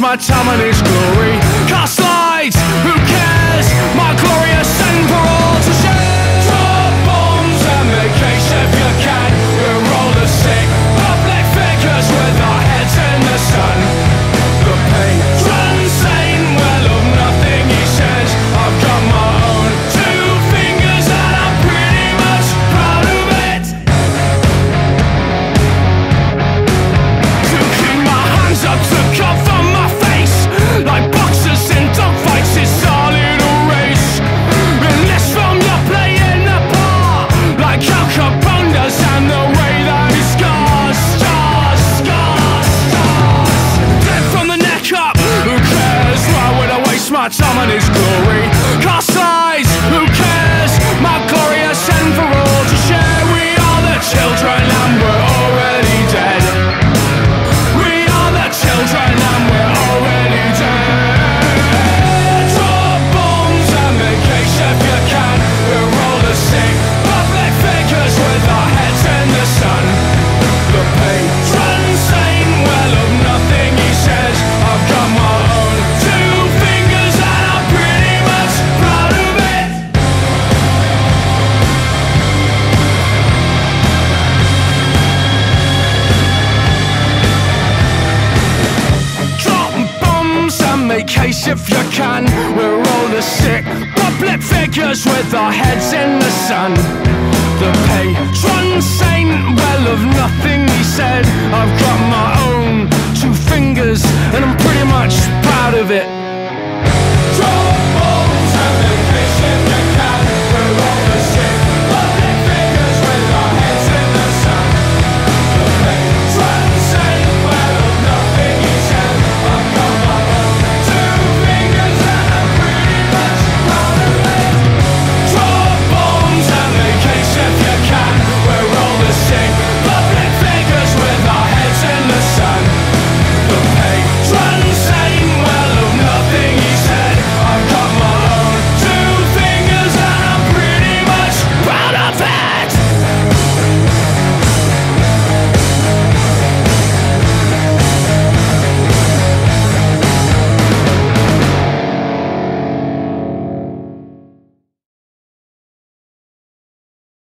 my time and his glory. Cast light, who cares? my time and it's. place if you can. We're all the sick public figures with our heads in the sun. The patron